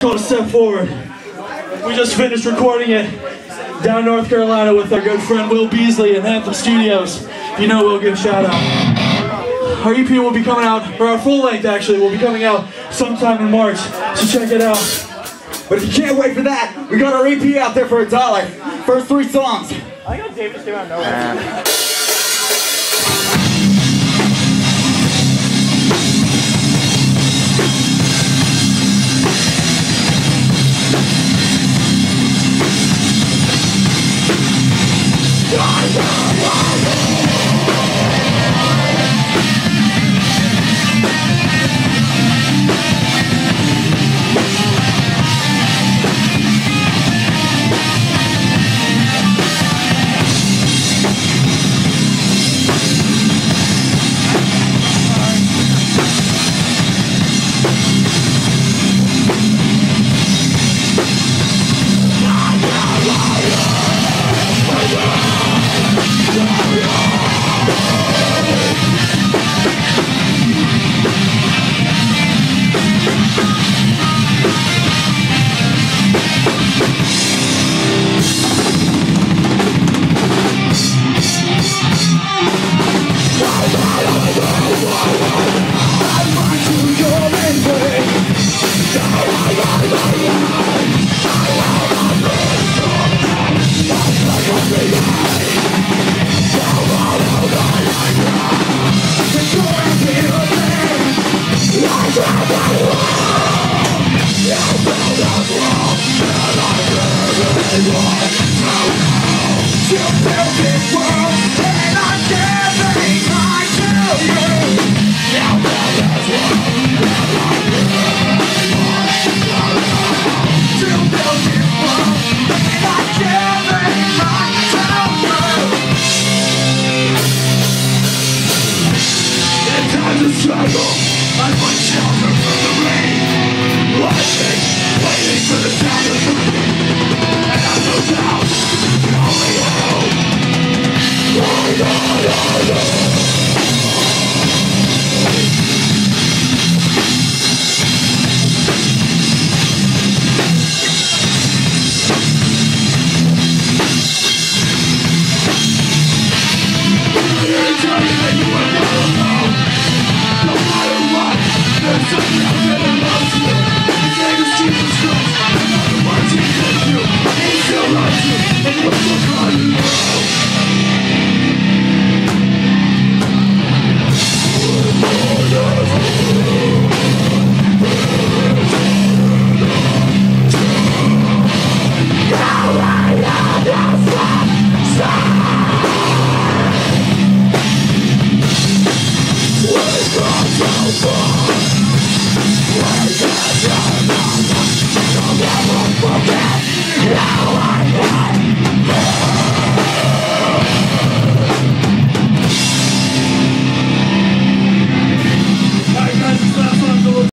called a step forward. We just finished recording it down North Carolina with our good friend Will Beasley at Anthem Studios. If you know, we'll give a shout out. Our EP will be coming out, or our full length actually, will be coming out sometime in March, so check it out. But if you can't wait for that, we got our EP out there for a dollar. First three songs. I got Davis doing nowhere. Struggle I find shelter from the rain Watching, waiting for the sound of There's something I'm gonna Now I know